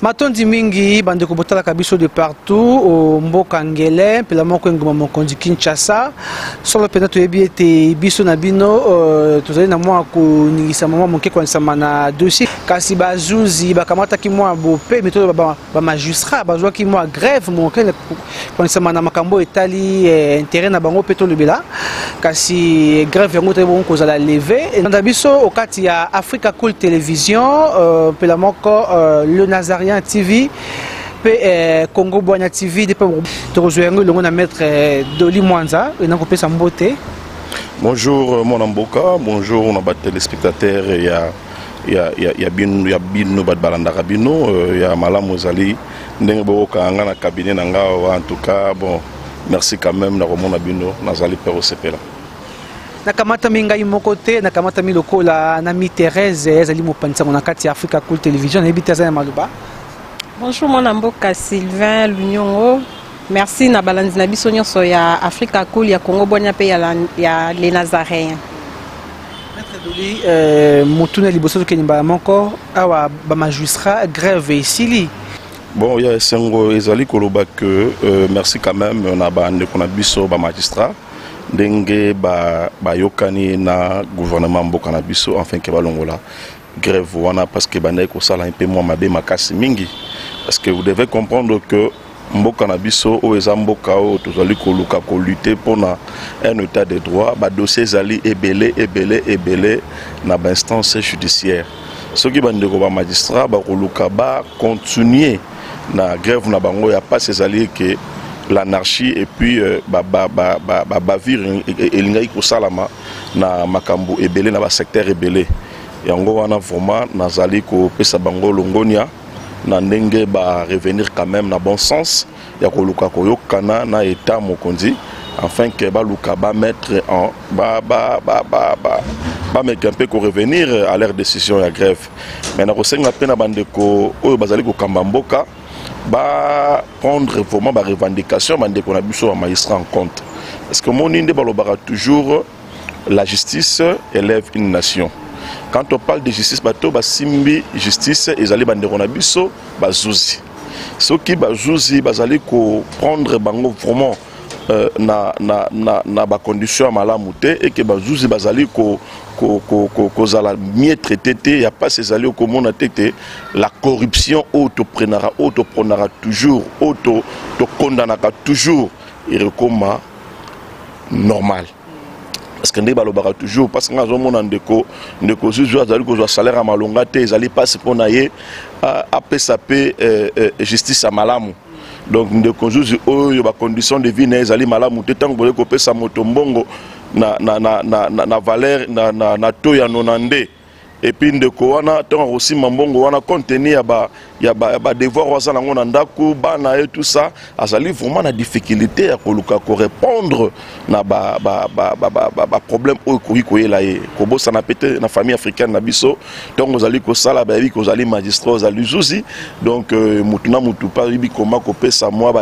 matondi mingi bandeko botalaka biso de partout o mboka ngele mpela moko enguma mokonzi kinshasa. Solo mpenza toyebi ete biso na bino uh, tozali na mwa koningisama mwa moke koanisama na dossier. Kasi bazuzi bakamataki mwa bope mito bamagistrat bazwaki mwa grève moke koanisama na makambo etali eh, intérêt na bango mpe tolobela. Kasi grève yango tali bongo kozala leve. Na biso okati ya africa cool télévision uh, mpela moko uh, le nazarien tv mpe eh, congo bwanya tv tokozwa yango elongo na maître eh, doli mwanza ena kopesa mbote. Bonjour mwana mboka. Bonjour na batelespectateur ya ya, ya, ya bino, ya bino bato balandaka bino ya malamu ezali ndenge bokokaa nga na cabinet na nga awa en tout cas bon merci quand même na komona bino nazali mpe kosepela nakamatami ngai moko te nakamatami lokola na mi therese ezali na kati ya africa cool television nayebi te aza na maloba bonjour mwana mboka sylvain lunyongo. Merci na balandi na biso nyonso ya africa cool ya congo bwanya mpe ya, la, ya le nazaréen doli euh, motuna liboso tokende mbala moko awa bamagistrat grève esili bon ya esengo ezali koloba ke euh, merci quand même na bandeko na biso bamagistrat ndenge bayokani ba na gouvernement mboka na biso enfin ke balongola grève wana parce que bandaki kosala mpe mwa mabe makasi mingi parce que vous devez comprendre que mboka na biso oyo eza mboka oyo tozali koluka kolute mpona un état de droit badossier ezali ebele ebele ebele na bainstance judiciaire soki bandeko bamagistrat bakoluka bacontinue na grève na bango ya mpasi ezali ke l'anarchie et puis bavire elingaki kosalama na makambo ebele na basecteur ebele. Yango wana vraiment nazali kopesa bango longonia na ndenge barevenir quand même na bon sens. Ya koluka koyokana na état mokonzi afin ke baluka bamettre en bameka mpe korevenir à leur décision ya grève. Mais nakosenga mpe na bandeko oyo bazali kokamba mboka baprendre vraiment barevendication bandeko na biso bamagistrat en compte. Parce que moni nde balobaka toujours la justice élève une nation quand on parle de justice bato basimbi justice ezali bandeko na biso bazuzi. Soki bazuzi bazali koprendre bango vraiment euh, na, na, na, na bacondition ya malamu te eke bazuzi bazali kozala mieux traité te ya mpasi ezali okomona te te la corruption oyo toprenaka oyo toprenaka toujours oyo tokondanaka toujours erekoma normal parce que nde balobaka toujours parce nga azomona ndeko ndeko zuzu azali kozwa salaire ya malonga te ezali mpasi mpo na ye apesa mpe justice ya malamu. Donc ndeko zuzu oyo bacondition de vie na ye ezali malamu te ntango boye kopesa moto mbongo na, na, na, na, na, na valeur na, na, na to ya nona nde epuis ndeko wana ntango akosimba mbongo wana contenu ya badevoir oyo aza nango na ndako bana ye tout ça azali vraiment na difficulté ya koluka korépondre na baproblème oyo ekoki koyela ye. Kobosana mpe te na famille africaine na biso ntango ozali kosala bayebi kozali magistrat ozali zuzi. Donc mutu na mutu mpe ayebi koma kopesa mwa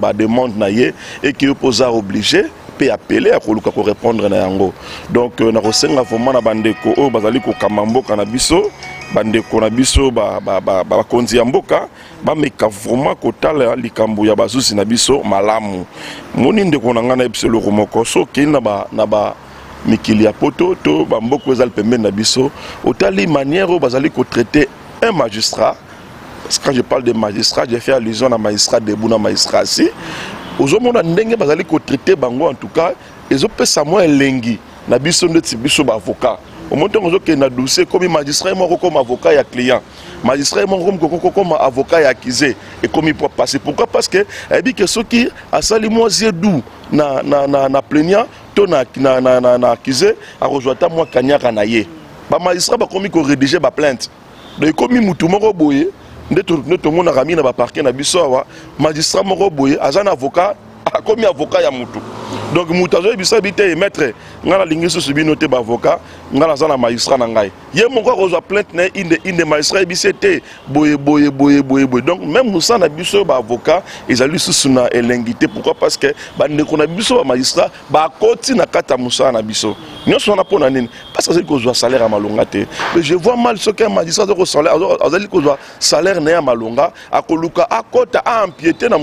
bademande na ye eki yo mpo oza oblige mpe apele ya koluka korépondre na yango. Donc nakosenga vraiment na bandeko oyo bazali kokamba mboka na biso bandeko na biso bakonzi ya mboka bameka vraiment kotala likambo ya bazuzi na biso malamu. Moni ndeko na ngai na yebiso eloko moko soki na ba mikili ya poto to bamboka oyo ezali pembeni na biso otali manière oyo bazali kotraite un magistrat. Quand je parle de magistrat j'ai fait allusion na magistrat debout na magistrat assis ozomona ndenge bazali kotraite bango en tout cas ezopesa mwa elengi na biso ndeti biso baavocat omoi ntango ozokende na dossier ekomi magistrat moko koma avocat ya client. Magistrat moko koma avocat ya accusé ekomi po passé pourquoi? Parce que ayebi ke soki asali mwa zie du na, na, na, na plaignant to na, na, na, na, na accusé akozwa ata mwa kanyaka na ye bamagistrat bakomi korédige baplainte donc ekomi mutu moko boye nde tomonaka mingi na baparke na biso awa magistrat moko boye aza na avocat akomi avocat ya mutu donc moto azoyebisa bi te maître ngai nalingi susu bino te baavocat ngai naza na magistrat na ngai. Ye moko plainte na donc même mosala na biso baavocat ezali na pourquoi? Parce que na biso na parce kozwa salaire malonga je vois mal soki un magistrat azali kozwa salaire na ya malonga akoluka akota na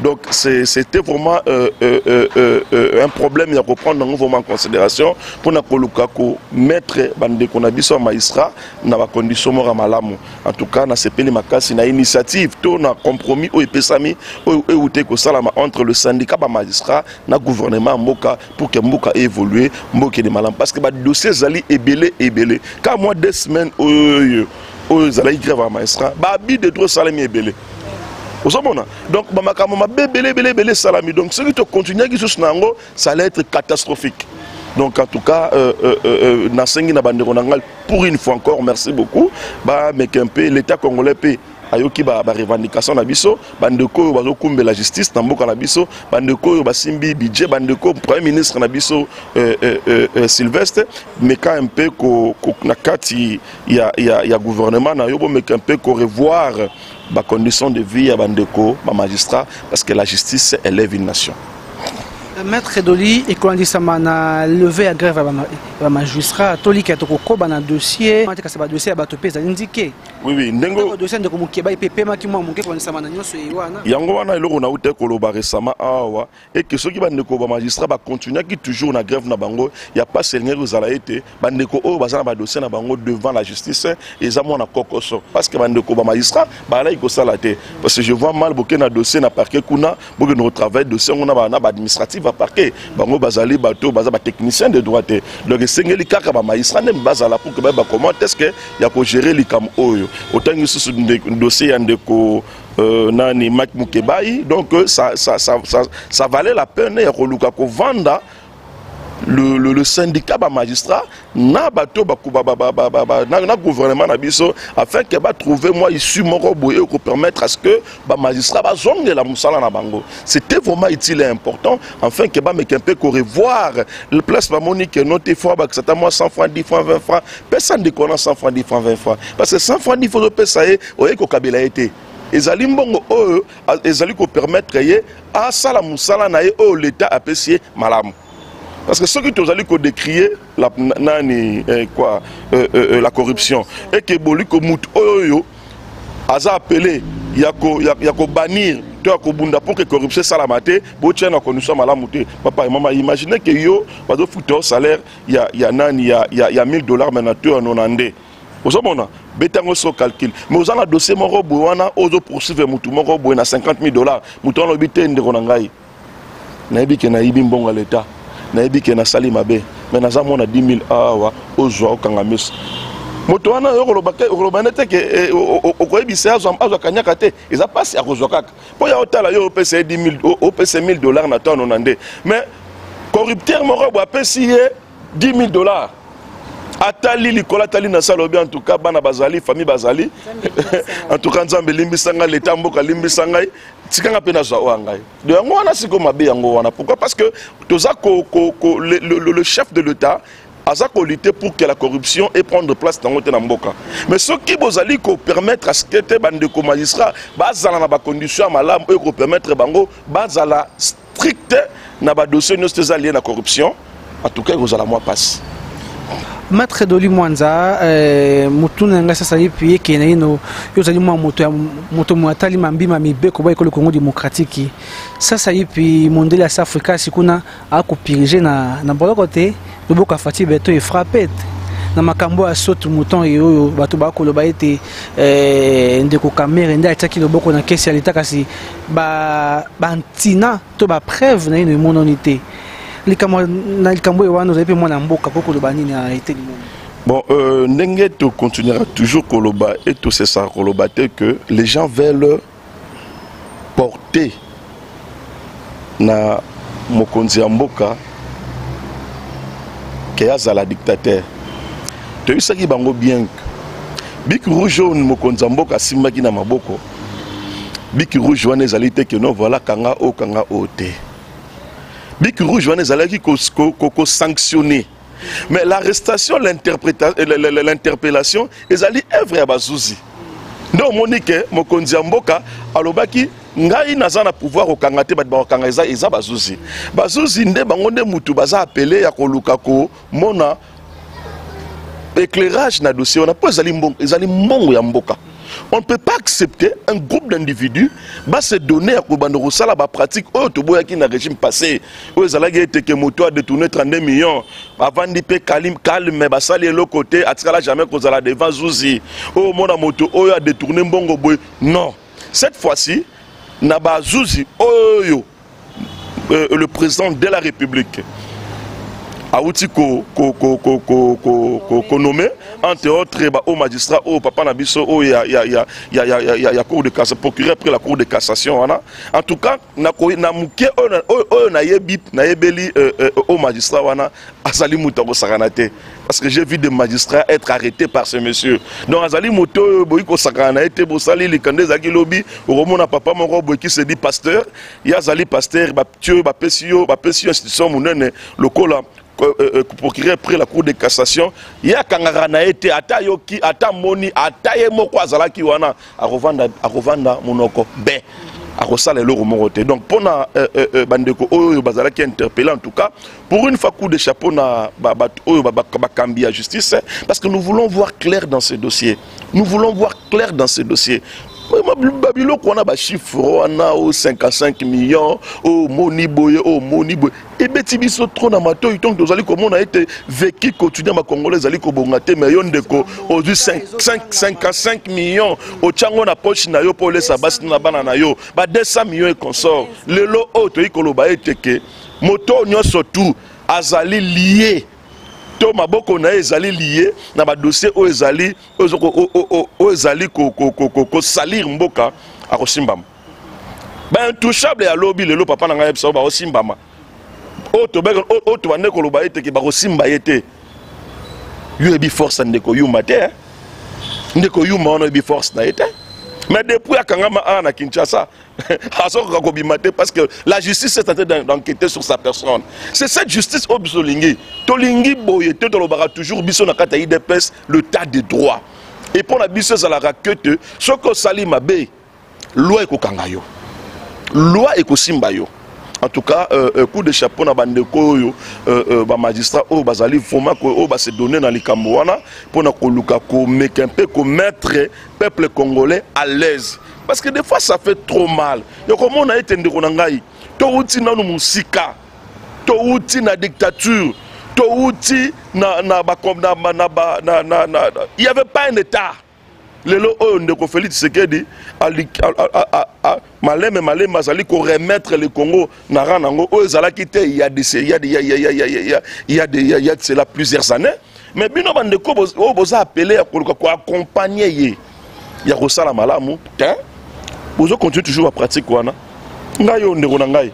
donc c'était vraiment euh, euh, euh, un problème ya koprendre yango vraiment en considération mpona koluka komettre bandeko na biso ya magistrat na bacondition moko ya malamu. En tout cas nasepeli makasi na initiative to na compromis oyo epesami oyo euti kosalama entre le syndicat bamagistrat na gouvernement ya mboka pour que mboka évolue mboka ede malamu parce que badossier ezali ebele ebele. Ka mois deux semaines oyo oyo ezalaki grève ya magistrat babi de tro esalami ebele ozomona donc bamakambo mabe ebele esalami donc soki tocontinuaki lisusu na yango ça allait être catastrophique. Donc en tout cas euh, euh, euh, nasengi na pour une fois encore merci beaucoup. Bameka mpe l'état congolais mpe ayoki barevendication ba na biso bandeko oyo bazokumbela justice na mboka na biso bandeko oyo basimbi budget bandeko premier ministre na biso euh, euh, euh, sylvestre meka mpe na kati ya, ya, ya gouvernement na yo bomeka mpe korevoir bacondition de vie ya bandeko bamagistrat parce que la justice élève une nation. Maître edoli ekolandisama na leve ya grève ya bamagistrat tolika tokokoba na dossier. Tekasa badossier ya bato mpe ezali ndike oui oui ndenge dossier ndeko mokeba epe epemaki mwa moke ekolandisama na nyonso eyi wana. Yango wana eloko nauta koloba récemment awa eke soki bandeko bamagistrat bacontinuaki toujours na grève na bango ya pasi elingaki kozala ete bandeko oyo baza na badossier na bango devant la justice eza mwana kokoso. Parce que bandeko bamagistrat balaki kosala te. Parce que je vois mal boke na dossier na parquet kuna bokende kotravaille dossier yango na baadministrative ya parquet. Bango bazali bato baza batechnicien de droit te donc esengeli kaka bamagistrat nde bazala pour ke bayeba comment est ce que ya kogere likambo oyo. Otangi lisusu dossier ya ndeko euh, nani mak mukebai. Donc ça, ça, ça, ça, ça valait la peine ya koluka kovanda le, le, le syndicat bamagistrat na bato na gouvernement na afin ke batrouve mwa issue moko boye kopermettre à ce que bamagistrat bazongela mosala na bango. C'était vraiment utile et important afin ke bameka mpe korevoir le place bamoni ke no te fois bakisa ta mwa 100 francs 10 francs 20 francs. Pesa ndeko na 100 francs 10 francs 20 francs. Parce que 100 francs 10 francs ozopesa ye oye kokabela ye te. Ezali mbongo oyo ezali kopermettre ye asala mosala na ye oyo leta parce que soki tozali kodécrier la, nani eh, quoi, euh, euh, la corruption. Et que boliko mutu oyo aza appelé ya kobanir ko to ya kobunda mpo ke corruption esalama te botia na condition malamu te papa et mama imagine ke yo bazofuta yo salaire ya, ya nani ya, ya, ya 1000 dollars me na to ya nona nde ozomona betango so calcule. Mais oza na dossier moko boye wana ozopoursuivre mutu moko boye na 50 000 dollars. Mutu wana oyebi te ndeko na ngai nayebi ke nayibi mbongo ya leta nayebi ke nasali mabe. Me naza mona 10 000 awa ozwa okanga miso. Moto wana okoloba nde teke okoyebisa azwa kanyaka te. Eza mpasi akozwa kaka. Mpo ya otala yo opesa ye opesa 1000 dollar na tano na nde mais corrupteur moko bo apesi ye 10 000 dollars. Atali likolo atali na sala obi en tout cas bana bazali famille bazali. En tout cas nzambe elimbisa ngai leta mboka elimbisa ngai tikanga mpe nazwa oyo ngai. De yango wana sikoyo mabe yango wana. Pourquoi? Parce que toza le, le, le chef de l'état aza kolite pour que la corruption et prendre place nango te na mboka. Mais soki bozali kopermettre aske te bandeko magistrat bazala na bacondition ya malamu oyo kopermettre bango bazala stricte na badossier nyonso te eza lie na corruption en tout cas ekozala mwa mpasi maître doli mwanza eh, mutu na ngai sasa ye mpe ekende yino yo ozali mwa moto ya moto mo atali mambima mibeko ba ekolo kongo démocratique. Sasa ye mpe mondele ya south africa sikuna akopirige na, na boloko te loboko afati beto efrape te na makambo ya sote mouton ye oyo bato bakoloba ete eh, ndeko camere nde atiaki loboko na kesi ya leta kasi bantina ba to bapreuve na yino emonani te Bon, euh, continuera toujours koloba et tout c'est ça koloba que les gens veulent porter na mokonzi mboka ke azala dictateur. Toyebisaki bango bien bik rouge mokonzi na maboko. Bik rouge wana ezali te voilà kanga kanga bik rouge wana ezalaki kosanctionne mais l'arrestation l'interpellation ezali œuvre ya bazuzi nde omoni ke mokonzi ya mboka alobaki ngai naza na pouvoir kokanga te bato bakokanga eza eza bazuzi bazuzi nde bango nde mutu baza apele ya koluka komona éclairage na dossier wana. Mpo ezali ya mboka on ne peut pas accepter un groupe d'individus va se donner à Kobando Sala la pratique oh to qui na régime passé. Oh zalagi été que moto a détourné 32 millions avant d'ipé calme calme mais ba sali l'autre côté atikala jamais ko zala devant Zouzi. Oh mon moto oh a détourné bongo boy. Non. Cette fois-ci na Zouzi oh yo euh, le président de la République awuti konome entre autres bahaut magistrat oyo papa na biso oyo ya, cour de cassation procureur après la cour de cassation wana en tout cas na, moke oyo nayebi nayebeli euh, euh, oyo magistrat wana azali moto akosakana te parce que j'ai vu des magistrats être arrêtés par ce monsieur. Donc azali moto oyo boyi kosakana na ye te bosali likanda ezalaki lobi okomona papa moko boye qui se dit pasteur. Ye azali pasteur batie oyo bapesi yo bapesi yo institution monene lokola procureur après la cour de cassation. Ye akangaka na ye te ata yoki ata moni ata ye moko azalaki wana. Akovanda monoko moko te. Donc mpona bandeko oyo bazalaki interpellé en tout cas pour une fois coup de chapeau na oyo bakambi ya justice parce que nous voulons voir clair dans ce dossier nous voulons voir clair dans ce dossier babiloko wana bachiffre wana o 55 millions omoni boye omoni boye. Ebeti biso tro na matoi ntongo tozali komona ete veki quotidien bakongolo ezali kobonga te mais yo ndeko ozwi 55 millions otyango na poche na yo mpo olesa basi na bana na yo. Ba 200 millions ekonsort. Lelo oyo toyi koloba ete ke moto nyonso tu azali lie to maboko na ye ezali lie na badossier oyo ezali oyo ezali kosalir mboka akosimbama. Baintouchable ya lobi lelo papa na ngai yebisa bakosimbama oyo tobande koloba ye teke bakosimba ye te. Yo yebi force ndeko yuma te ndeko yuma wana oyebi force na ye te. Mais depuis akangama awa na kinshasa parce que la justice est en d'enquêter sur sa personne. C'est cette justice oyo tolingi boye te toujours le tas de droit et mpo na biso ezalaka ke te soki loi ekokanga yo. Loi en tout cas euh, euh, coup de chapeau na bandeko oyo euh, euh, bamagistrat bazali donne na likambo wana mpona koluka peuple congolais à l'aise parce que des fois ça fait trop mal. Yokomona ete ndeko touti touti na dictature? Touti na, na, na, na, na, na, na, il n'y avait pas un état. Lelo oyo ndeko félix tshisekedi maleme malembe azali koremettre le congo na rang nango. Oyo ezalaki te ya cela plusieurs années. Mais bino bandeko oyo boza apele ya koluka koaccompagne ye. Ya kosala malamu te bozocontinue toujours bapratique wana. Ngai oyo ndeko na ngai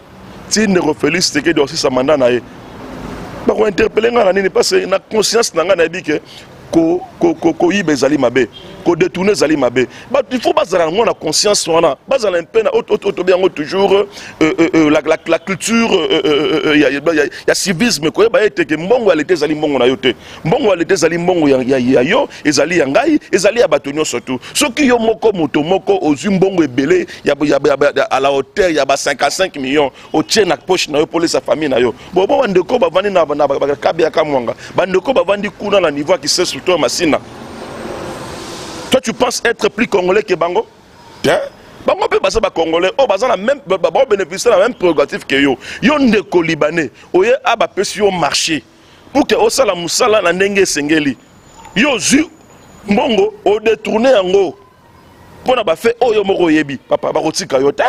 ti ndeko félix tshisekedi osisa manda na ye bakointerpele ngai na nini? Parce na conscience na ngai nayebi ke koyiba ezali mabe kodetourne ezali mabe bato il faut bazala yango na conscience wana. Bazala mpe na tobi yango toujours la culture ya civisme koyeba ye teke mbongo ya leta ezali mbongo na yo te. Mbongo ya leta ezali mbongo ya yo ezali ya ngai ezali ya bato nyonso tu. Soki yo moko moto moko ozwi mbongo ebele à la hauteur ya ba 55 millions otie na poche na yo polesa famille na yo. Bobo bandeko bavandi na bakabi ya kamwanga bandeko bavandi kuna na niveau ya kisesu to masina. toi tu penses être plus congolais que bango? Hein? bango mpe baza bacongolais oyo baza na même babénéficie na même prérogative ke yo. Yo ndeko libanais. Oye a bapesi yo marché. Pour osala mosala na ndenge esengeli. Yo ozwi mbongo odetourne yango. Mpo na bafe oyo moko oyebi. Papa bakotika yo te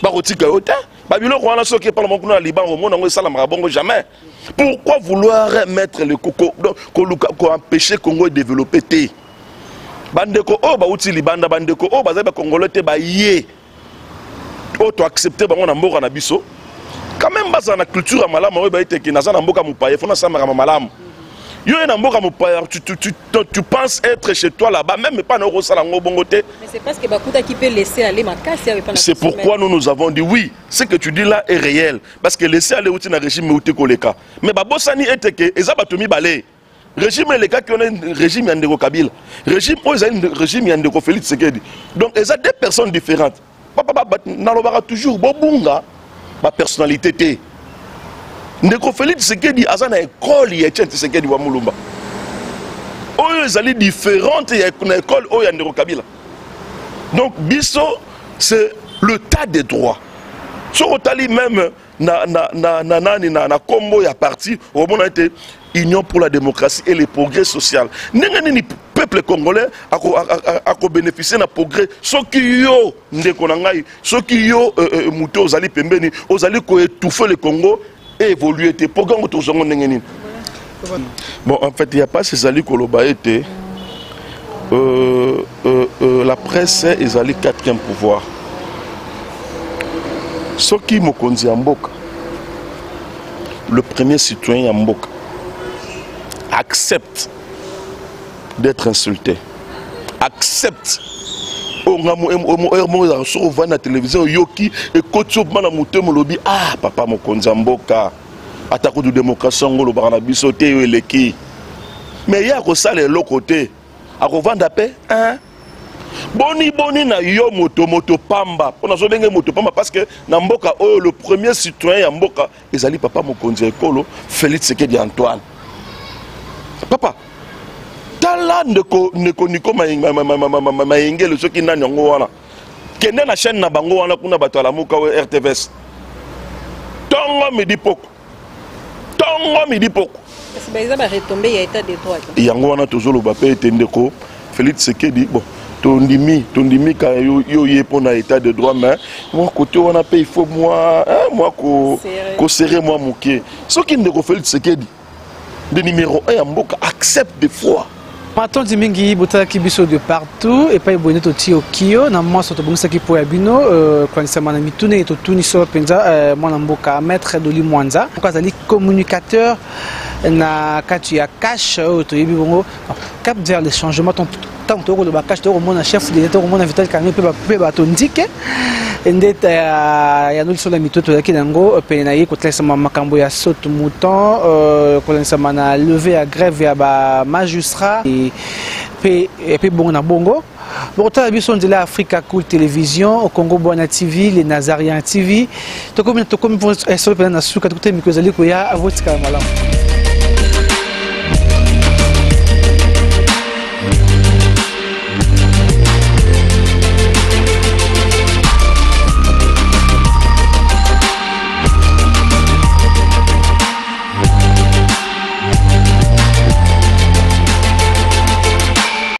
bakotika yo te babiloko wana soki epala moko kuna na liban omona yango esalamaka bongo jamais. Pourquoi vouloir mettre le koluka koempêcher congo edévelopper te bandeko oyo bauti libanda bandeko oyo bazali bakongolais te baye. Oyo toaccepte bango na mboka na biso. Quand même bazala na culture ya malamu oyo bayeteki naza na mboka mopaya fo nasamaka malamu. Yo ye na mboka mopaya tu, tu, tu, tu penses être chez toi là-bas même pas na okosala yango bongo te. C'est pourquoi nous nous avons dit oui ce que tu dis là est réel. Parce que laisser aller uti na régime euti koleka. Mais babosani ete ke eza bato mibale régime elekaki wana régime ya ndeko kabila régime oyo ezali régime ya ndeko félix tshisekedi donc eza deux personnes différentes papa nalobaka toujours bobunga bapersonnalité te ndeko félix tshisekedi aza na ekole ya etienne tshisekedi wa mulumba oyo ezali différente na ekole oyo ya ndeko kabila donc biso c'est le tas de droit soki otali même na, na, na, na nani na, na kombo ya parti omona ete union pour la démocratie et le progrès social ndenge nini peuple congolais akobénéficie na progrès. Soki yo ndeko na ngai soki yo euh, euh, moto ozali pembeni ozali koétouffe le congo évoluer te programme tozongo ndenge nini. Bon en fait il y a pas koloba euh, euh, euh, la presse ezali quatrième pouvoir. Soki mokonzi ya mboka le premier citoyen mboka accepte d'être insulté. Accepte. Soki ovandi na télévision oyoki ekoti obima na motema olobi ah papa mokonzi ya mboka ata kutu démocratie yango olobaka na biso te yo eleki me ye akosala eloko te akovanda mpe boni boni na yo moto moto pamba. Mpo nazo ndenge moto pamba parce que na mboka oyo le premier citoyen ya mboka ezali papa mokonzi ya félix sekedi antoine papa tala ndeko ndeko niko mayengele soki nani yango wana. Kende na chaîne na bango wana kuna bato alamuka oyo rtvs ntongo midi poko. Ntongo midi poko. Yango wana tozoloba mpe ete ndeko. Félix sekedi bon tondimi tondimi ka yo, ye mpo na état de droit mais mwa kote wana mpe il faut mwa mwa kosere mwa moke. Soki ndeko félix sekedi de numéro 1 ya mboka accepte des fois. Matondi mingi botalaki biso de partout epai boye nde toti okio na mwasi tobongisaki po ya bino kolangisama na mituna e totuni solo mpenza mwana mboka maître doli mwanza. Moko azali communicateur na kati ya cash oyo toyebi bongo. Cap vers le changement ntango tokoloba cash tokomona chef de tokomona vital kamie mpe bato ndike nde yanoli solo ya mito tozalaki nango pene na ye kotalisama makambo ya saute mouton kolanisama na leve ya grève ya bamagistrat mpe bongo na bongo bokotala biso nzela africa cool télévision congo bwana tv le nazarien tv tokomi mpena na suka tokutemiko ezali koya avotikala malamu